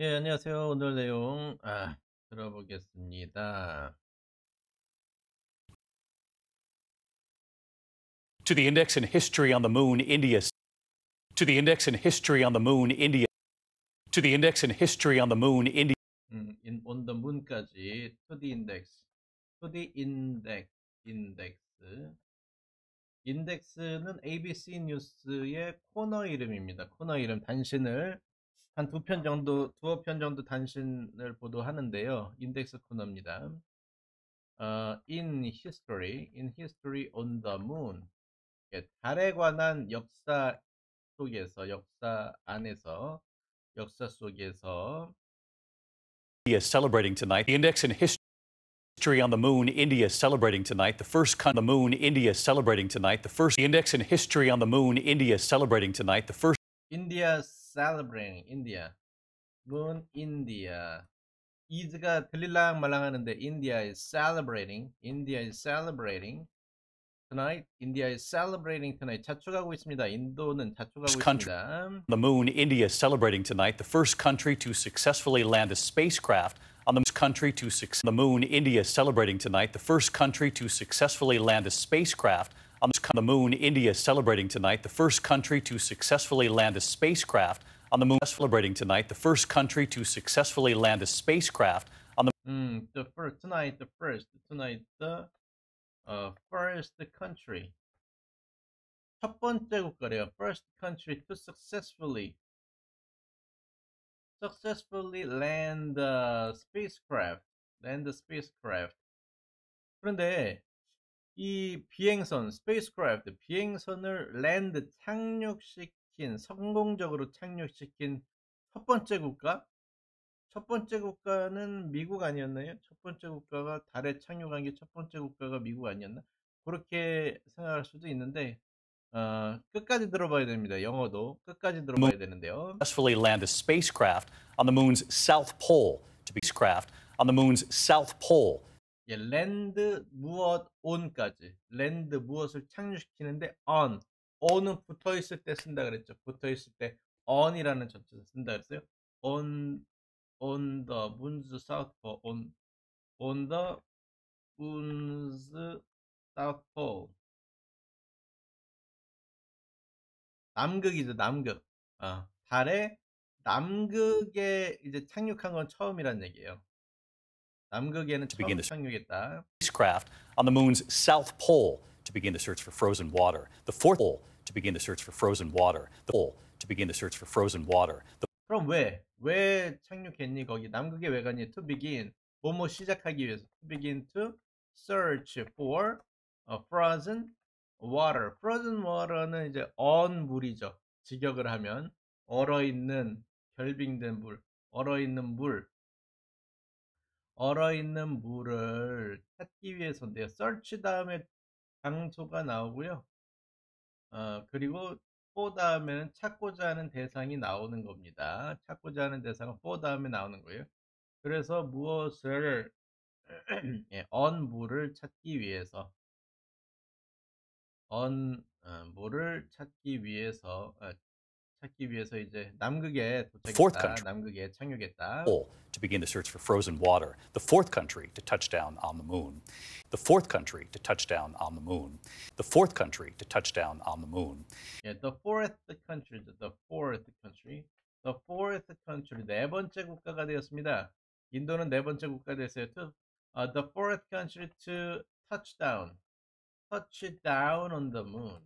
예, 안녕하세요. 오늘 내용 아, 들어보겠습니다. To the index in history on the moon, India. To the index in history on the moon, India. To the index in history on the moon, India. 음, in, on the moon까지 to the index, to the index, index. 인덱스는 ABC 뉴스의 코너 이름입니다. 코너 이름 단신을 한 두 편 정도, 두어 편 정도 단신을 보도하는데요. 인덱스 코너입니다. 어, in history, in history on the moon. 예, 달에 관한 역사 속에서, 역사 안에서, 역사 속에서 India is celebrating tonight. The index in history on the moon, India is celebrating tonight. The first con- the moon, India is celebrating tonight. The first the index in history on the moon, India is celebrating tonight. The first India celebrating India moon India is가 들릴랑 말랑 하는데 India is celebrating India is celebrating tonight India is celebrating tonight 자축하고 있습니다 인도는 자축하고 country. 있습니다 the moon, India is celebrating tonight. The first country to successfully land a spacecraft on the country to suc- the moon, India is celebrating tonight. The first country to successfully land a spacecraft on the moon, India is celebrating tonight. The first country to successfully land a spacecraft on the moon, celebrating tonight. The first country to successfully land a spacecraft on the 음, the first tonight the first tonight the uh, first country 첫 번째 국가래요 first country to successfully successfully land the spacecraft land the spacecraft 그런데 이 비행선 spacecraft 비행선을 land 착륙시킨 성공적으로 착륙시킨 첫 번째 국가 첫 번째 국가는 미국 아니었나요? 첫 번째 국가가 달에 착륙한 게 첫 번째 국가가 미국 아니었나? 그렇게 생각할 수도 있는데 어, 끝까지 들어봐야 됩니다. 영어도 끝까지 들어봐야 되는데요. successfully land a spacecraft on the moon's south pole to be spacecraft on the moon's south pole 예, 랜드 무엇 on까지 랜드 무엇을 착륙시키는데 on on은 붙어 있을 때 쓴다 그랬죠. 붙어 있을 때 on이라는 전체를 쓴다 그랬어요. on on the moon's south pole on on the moon's south pole 남극이죠, 남극. 어, 달에 남극에 이제 착륙한 건 처음이란 얘기예요. 남극에는 처음 begin this- 착륙했다. spacecraft on the moon's south pole to begin the search for frozen water. The fourth pole to begin the search for frozen water. The pole to begin the search for frozen water. The 그럼 왜? 왜 착륙했니 거기? 남극에 왜 갔니? To begin. 뭐뭐 시작하기 위해서. To begin to search for a frozen water. frozen water는 이제 언 물이죠. 직역을 하면 얼어있는 결빙된 물, 얼어있는 물, 얼어있는 물을 찾기 위해서인데요. search 다음에 장소가 나오고요. 어, 그리고 for 다음에는 찾고자 하는 대상이 나오는 겁니다. 찾고자 하는 대상은 for 다음에 나오는 거예요. 그래서 무엇을 예, on 물을 찾기 위해서 on 어, 물을 찾기 위해서 어, 찾기 위해서 이제 남극에 Fourth 도착했다. country. 남극에 착륙했다. pole to begin the search for frozen water. The fourth country to touch down on the moon. The fourth country to touch down on the moon. The fourth country to touch down on the moon. 예, the fourth country, the fourth country, the fourth country 네 번째 국가가 되었습니다. 인도는 네 번째 국가 됐어요. To, uh, the fourth country to touch down, touch down on the moon,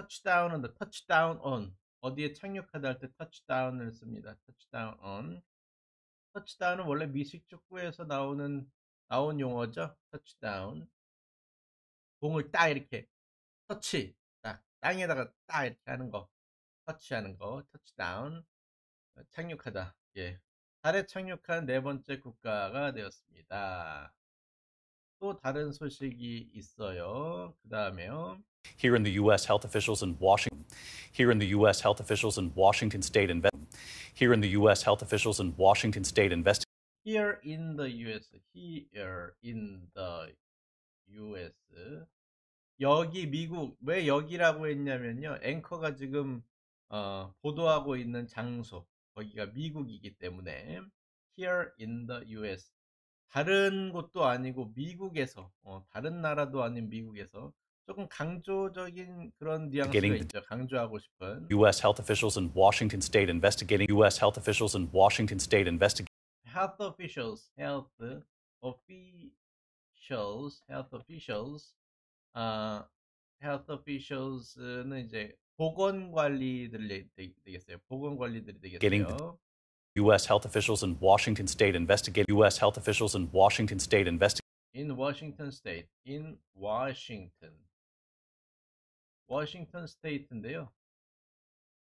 touch down on the touch down on 어디에 착륙하다 할때 down을 씁니다. touch down은 원래 미식 축구에서 나오는 나온 용어죠. down, 공을 딱 이렇게 터치, 딱 땅에다가 딱 이렇게 하는 거, 터치하는 거, 터치다운, 어, 착륙하다. 예, 달에 착륙한 네 번째 국가가 되었습니다. 또 다른 소식이 있어요. 그 다음에요. Here in the U.S., health officials in Washington. Here in the U.S., health officials in Washington State invest. Here in the U.S., health officials in Washington State invest. Here in the US, here in the US. 여기 미국 왜 여기라고 했냐면요. 앵커가 지금 어, 보도하고 있는 장소 거기가 미국이기 때문에 here in the US 다른 곳도 아니고 미국에서 어, 다른 나라도 아닌 미국에서 조금 강조적인 그런 뉘앙스가 있죠. 강조하고 싶은 U.S. health officials in Washington state investigating U.S. health officials in Washington state investigating health officials, health officials, health officials, 아, health officials는 이제 보건 관리들이 되- 되겠어요. 보건 관리들이 Getting 되겠어요. U.S. health officials in Washington state investigating U.S. health officials in Washington state investigating In Washington State, in Washington, Washington State인데요.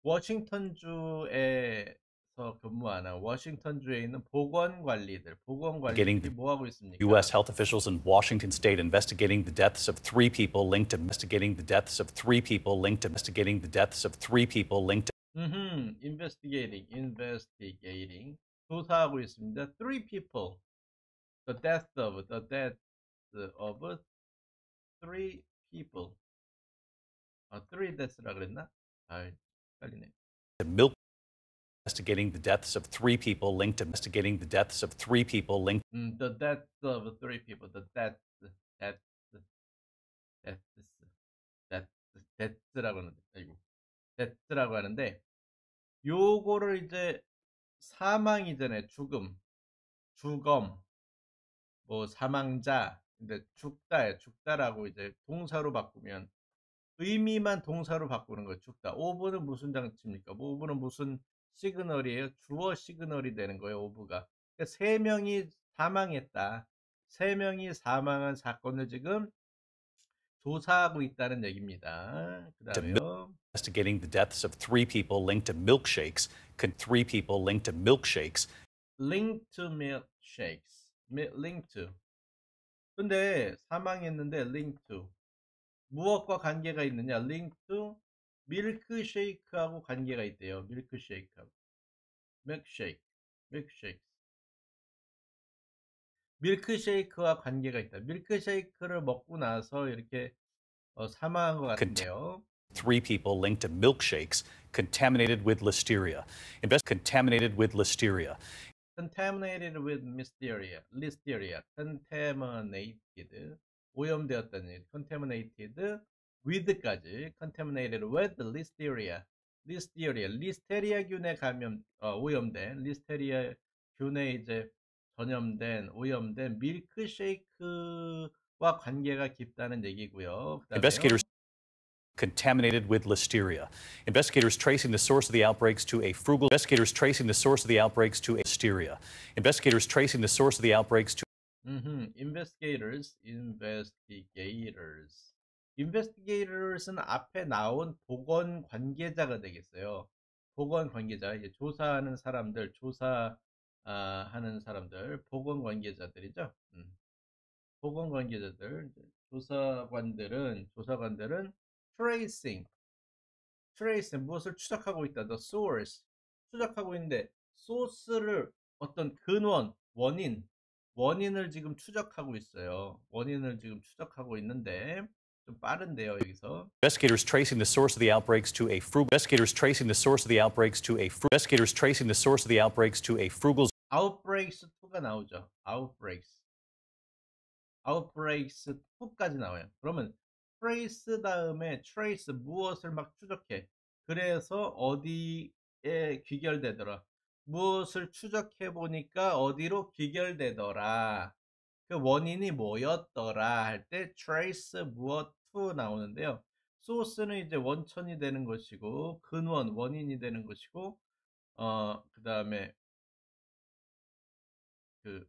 워싱턴 주에서 근무하는 워싱턴 주에 있는 보건관리들, Getting 보건관리들이 the 뭐 하고 있습니까? U.S. health officials in Washington state investigating the deaths of three people linked to investigating the deaths of three people linked to investigating the deaths of three people linked to 음, investigating, investigating. 조사하고 있습니다. Three people. The death of, the death of three people. 아, three deaths라 그랬나? 아, 헷갈리네. milk investigating the deaths of three people linked to investigating the deaths of three people linked 음, the death of three people. The death, death, deaths, death, deaths라고 하는데, 아이고, Deaths라고 하는데, 요거를 이제 사망 이전에 죽음, 죽음, 뭐 사망자, 근데 죽다에 죽다라고 이제 동사로 바꾸면 의미만 동사로 바꾸는 거예요. 죽다. 오브는 무슨 장치입니까? 뭐 오브는 무슨 시그널이에요? 주어 시그널이 되는 거예요. 오브가. 그러니까 세 명이 사망했다. 세 명이 사망한 사건을 지금 조사하고 있다는 얘기입니다. 그다음에요. investigating the deaths of three people linked to milkshakes con three people linked to milkshakes link to milkshakes. Mi- link to. 근데 사망했는데 link to. 무엇과 관계가 있느냐? link to 밀크쉐이크하고 관계가 있대요. 밀크쉐이크하고. milkshake. milkshake. 밀크쉐이크와 관계가 있다. 밀크쉐이크를 먹고 나서 이렇게 어, 사망한 것 같은데요. three people linked to milkshakes contaminated with listeria invest contaminated with listeria contaminated with listeria, listeria, contaminated, 오염되었다는 contaminated with까지, contaminated with listeria, listeria, 리스테리아균에 감염, 어, 오염된, 리스테리아 균에 이제 전염된, 오염된 밀크 쉐이크와 관계가 깊다는 얘기고요. investigators contaminated with listeria investigators tracing the source of the outbreaks to a frugal investigators tracing the source of the outbreaks to a listeria investigators tracing the source of the outbreaks to 음흠, investigators, investigators. investigators는 앞에 나온 보건 관계자가 되겠어요. 보건 관계자, 조사하는 사람들, 조사 아, 하는 사람들, 보건 관계자들이죠. 음. 보건 관계자들, 조사관들은 조사관들은 tracing, tracing 무엇을 추적하고 있다. The source 추적하고 있는데 소스를 어떤 근원, 원인, 원인을 지금 추적하고 있어요. 원인을 지금 추적하고 있는데 좀 빠른데요 여기서. investigators tracing the source of the outbreaks to a frugal investigators tracing the source of the outbreaks to a fru- investigators tracing the source of the outbreaks to a outbreaks 2가 나오죠. outbreaks. outbreaks 2까지 나와요. 그러면 trace 다음에 trace 무엇을 막 추적해. 그래서 어디에 귀결되더라. 무엇을 추적해 보니까 어디로 귀결되더라. 그 원인이 뭐였더라 할때 trace 무엇 to 나오는데요. 소스는 이제 원천이 되는 것이고 근원 원인이 되는 것이고 어 그 다음에 그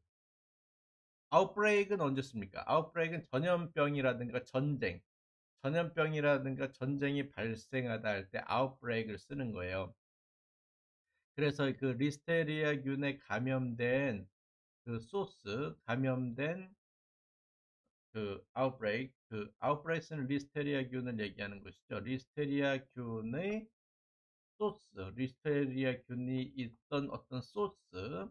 아웃브레이크는 언제 씁니까? 아웃브레이크는 전염병이라든가 전쟁, 전염병이라든가 전쟁이 발생하다 할 때 outbreak를 쓰는 거예요. 그래서 그 리스테리아균에 감염된 그 소스, 감염된 그 outbreak, 그 outbreak는 리스테리아균을 얘기하는 것이죠. 리스테리아균의 소스, 리스테리아균이 있던 어떤 소스,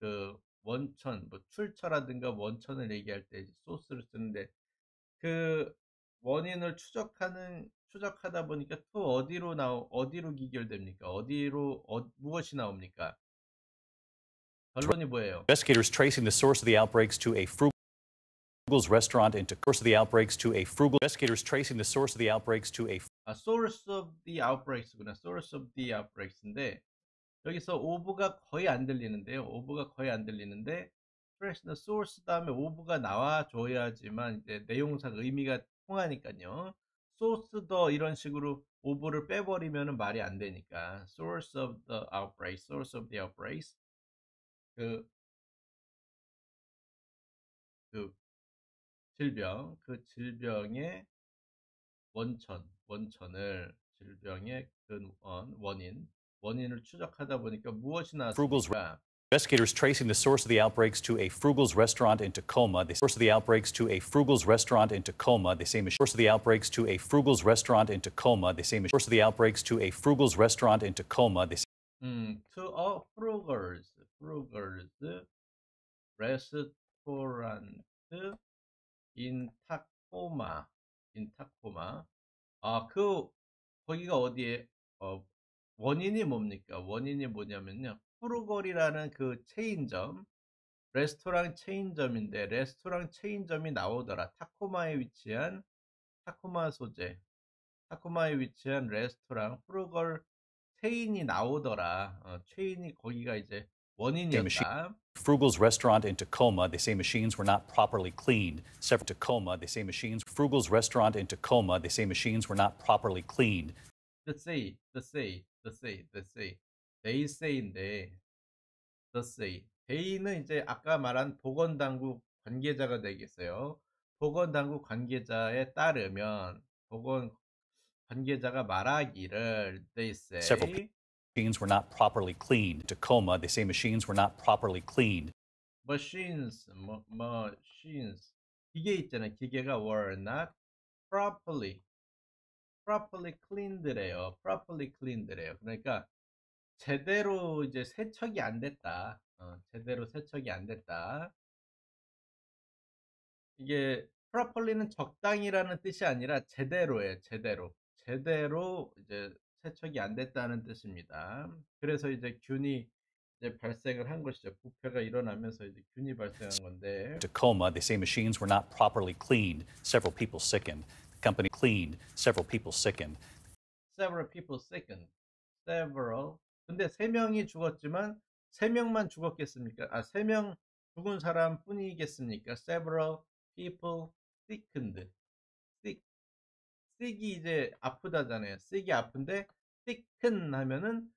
그 원천, 뭐 출처라든가 원천을 얘기할 때 source를 쓰는데 그 원인을 추적하는 추적하다 보니까 to 어디로 나오 어디로 기결됩니까? 어디로 어, 무엇이 나옵니까? 결론이 뭐예요? Investigators tracing the source of the outbreaks to a Frugal's restaurant into source of the outbreaks to a Frugal. Investigators tracing the source of the outbreaks to a 아, source of the outbreaks구나. source of the outbreaks인데 여기서 of가 거의 안 들리는데요. of가 거의 안 들리는데 the source 다음에 of가 나와줘야지만 이제 내용상 의미가 통하니까요. source 더 이런 식으로 of를 빼버리면 말이 안 되니까 source of the outbreak, source of the outbreaks 그, 그 질병, 그 질병의 원천, 원천을 질병의 근원, 원인, 원인을 추적하다 보니까 무엇이 Frugal's 나왔습니까? Investigators tracing the source of the outbreaks to a Frugal's restaurant in Tacoma. The source of the outbreaks to a Frugal's restaurant in Tacoma. The same as source of the outbreaks to a Frugal's restaurant in Tacoma. The same as source of the outbreaks to a Frugal's restaurant in Tacoma. The 음, to a Frugals, Frugals restaurant in Tacoma, in Tacoma. 아, 그 거기가 어디에? 어, 원인이 뭡니까? 원인이 뭐냐면요. 프루걸이라는 그 체인점, 레스토랑 체인점인데 레스토랑 체인점이 나오더라. 타코마에 위치한 타코마 소재, 타코마에 위치한 레스토랑 프루걸 체인이 나오더라. 어, 체인이 거기가 이제 원인이었다. Frugal's restaurant in Tacoma, they say machines were not properly cleaned. Separate Tacoma, they say machines. Frugal's restaurant in Tacoma, they say machines were not properly cleaned. The say, the say, the say, the say. They say인데 the say. they는 이제 아까 말한 보건당국 관계자가 되겠어요. 보건당국 관계자에 따르면 보건 관계자가 말하기를 they say Several machines were not properly cleaned. Tacoma, they say machines were not properly cleaned. machines, 뭐, machines 기계 있잖아요. 기계가 were not properly properly cleaned래요. properly cleaned래요. 그러니까 제대로 이제 세척이 안 됐다. 어, 제대로 세척이 안 됐다. 이게 properly는 적당이라는 뜻이 아니라 제대로예요. 제대로. 제대로 이제 세척이 안 됐다는 뜻입니다. 그래서 이제 균이 이제 발생을 한 것이죠. 부패가 일어나면서 이제 균이 발생한 건데. Tacoma, they say machines were not properly cleaned. Several people sickened. Company cleaned. Several people sickened. several people sickened. several. 근데 세 명이 죽었지만 세 명만 죽었겠습니까? 아, 세 명 죽은 사람 뿐이겠습니까? several people sickened. sick. sick이 이제 아프다잖아요. sick이 아픈데 sicken 하면은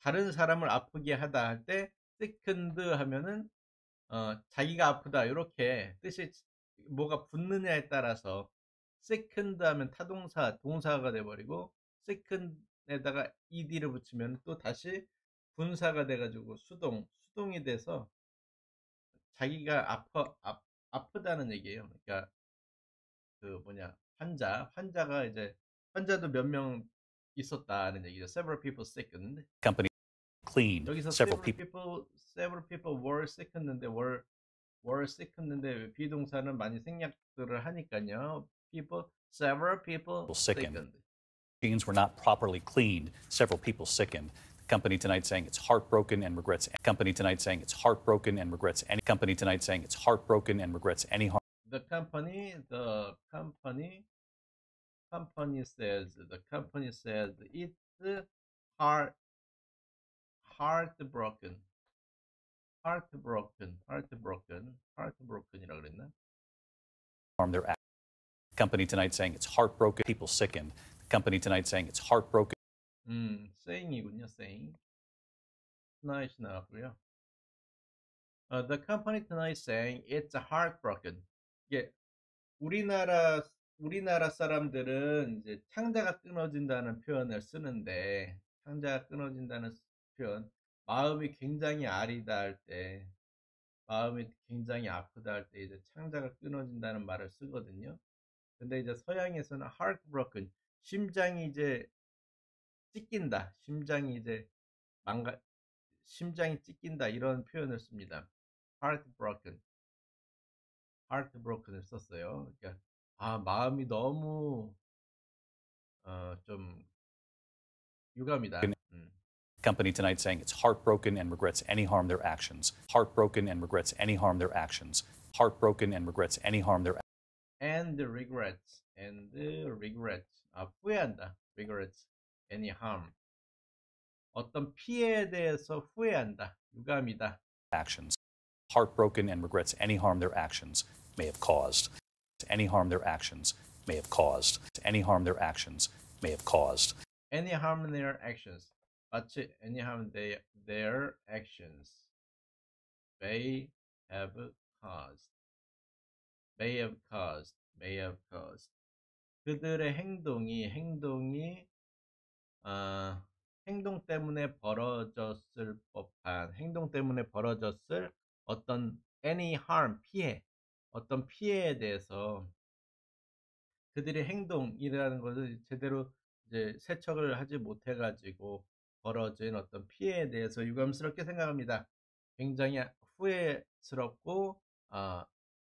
다른 사람을 아프게 하다 할 때 sickened 하면은 어, 자기가 아프다 이렇게 뜻이 뭐가 붙느냐에 따라서 second 하면 타동사 동사가 돼버리고 second에다가 ed를 붙이면 또 다시 분사가 돼가지고 수동 수동이 돼서 자기가 아파 아, 아프다는 얘기예요. 그러니까 그 뭐냐 환자 환자가 이제 환자도 몇 명 있었다는 얘기죠. Several people sickened. Company cleaned. 여기서 Several people several people were sickened인데 were were sickened인데 비동사는 많이 생략들을 하니까요. people several people Sickened. sickened. machines were not properly cleaned. Several people sickened. The company tonight saying it's heartbroken and regrets. Company tonight saying it's heartbroken and regrets any. Company tonight saying it's heartbroken and regrets any harm. The company the company company says the company says it's heart heartbroken heartbroken heartbroken heartbroken이라 그랬나? harm their act. Company tonight saying it's heartbroken. People sickened. The company tonight saying it's heartbroken. 음, saying이군요, saying. tonight 나왔고요. Uh, the company tonight saying it's heartbroken. 이게 우리나라 우리나라 사람들은 이제 창자가 끊어진다는 표현을 쓰는데 창자가 끊어진다는 표현 마음이 굉장히 아리다 할 때 마음이 굉장히 아프다 할 때 이제 창자가 끊어진다는 말을 쓰거든요. 근데 이제 서양에서는 heartbroken 심장이 이제 찢긴다. 심장이 이제 망가 심장이 찢긴다 이런 표현을 씁니다. heartbroken. heartbroken을 썼어요. 그러니까 아, 마음이 너무 어, 좀 유감이다. 음. company tonight saying it's heartbroken and regrets any harm their actions. Heartbroken and regrets any harm their actions. Heartbroken and regrets any harm their and regrets and regrets 아, 후회한다. regrets any harm 어떤 피해에 대해서 후회한다. 유감이다. actions. Heartbroken and regrets any harm their actions may have caused. Any harm their actions may have caused. Any harm their actions may have caused. any harm in their actions 마치 any harm they, their actions may have caused May have caused may have caused 그들의 행동이 행동이 어, 행동 때문에 벌어졌을 법한 행동 때문에 벌어졌을 어떤 any harm 피해 어떤 피해에 대해서 그들의 행동이라는 것을 제대로 이제 세척을 하지 못해 가지고 벌어진 어떤 피해에 대해서 유감스럽게 생각합니다. 굉장히 후회스럽고 어,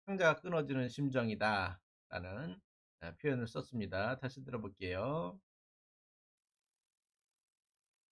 상자가 끊어지는 심정이다라는 표현을 썼습니다. 다시 들어볼게요.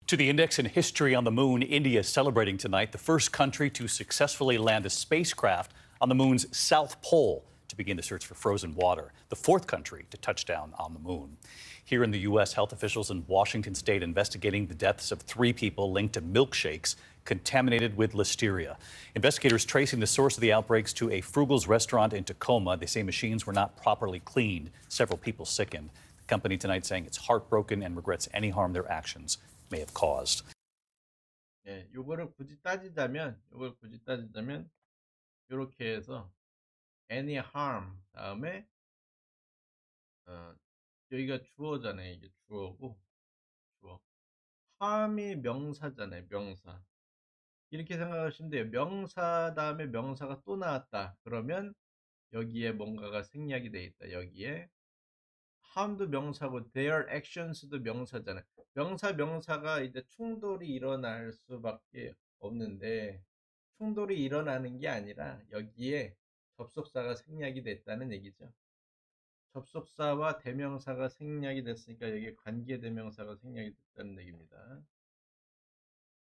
To the index in history on the moon, India is celebrating tonight the first country to successfully land a spacecraft on the moon's south pole to begin the search for frozen water, the fourth country to touch down on the moon. Here in the U.S., health officials in Washington state investigating the deaths of three people linked to milkshakes contaminated with listeria. Investigators tracing the source of the outbreaks to a Frugal's restaurant in Tacoma. They say machines were not properly cleaned. Several people sickened. The company tonight saying it's heartbroken and regrets any harm their actions may have caused. 예, 요거를 굳이 따지자면, 요걸 굳이 따지자면, 요렇게 해서 any harm 다음에 어, 여기가 주어잖아요. 이게 주어고 주어. harm이 명사잖아요. 명사. 이렇게 생각하시면 돼요. 명사 다음에 명사가 또 나왔다. 그러면 여기에 뭔가가 생략이 돼 있다. 여기에 harm도 명사고 their actions도 명사잖아요. 명사 명사가 이제 충돌이 일어날 수밖에 없는데 충돌이 일어나는 게 아니라 여기에 접속사가 생략이 됐다는 얘기죠. 접속사와 대명사가 생략이 됐으니까 여기 관계 대명사가 생략이 됐다는 얘기입니다.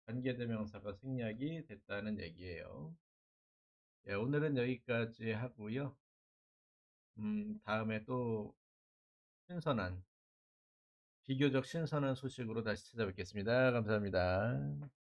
관계대명사가 생략이 됐다는 얘기예요. 예, 오늘은 여기까지 하고요. 음, 다음에 또 신선한 비교적 신선한 소식으로 다시 찾아뵙겠습니다. 감사합니다.